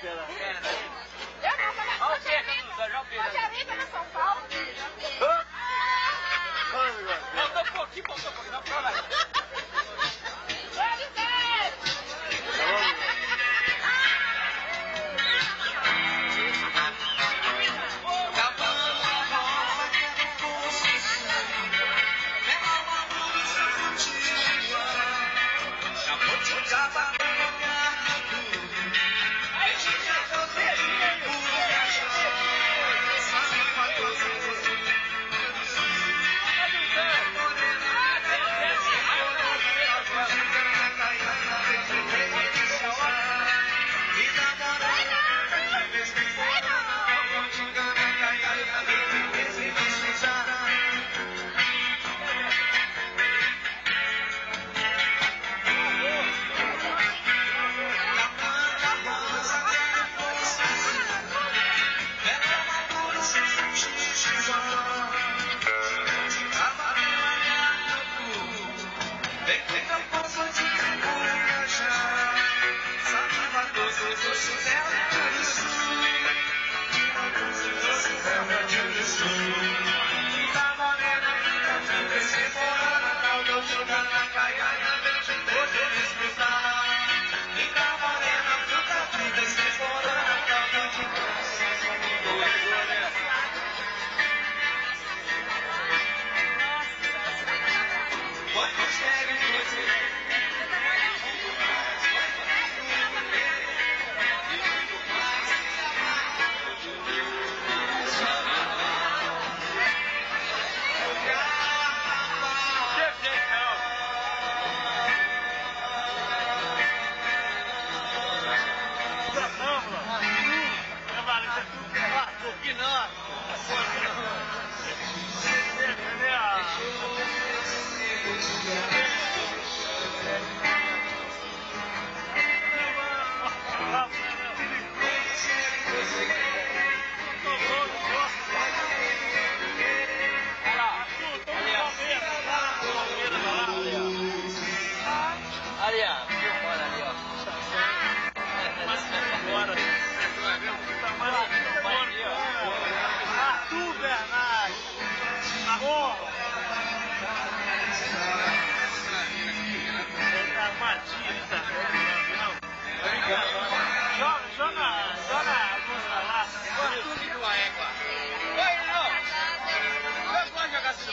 Pedro. Eu não, mas Olha o Cerca nos olhos, olha o Pedro. Rogerinho São Paulo. Falta um pouquinho, falta um pouquinho, não, pra lá. 天天的把手机捧在手，上班都是坐西单的车，下班都是坐西单的车，下班来来去去都是西单，到东就到。Ali, o tamanho do ali, ó. Arthur Bernardes. Porra. Ele tá armadilha, tá vendo? Joga, joga, joga a música lá. Tudo do égua. Oi, não. Eu vou jogar esse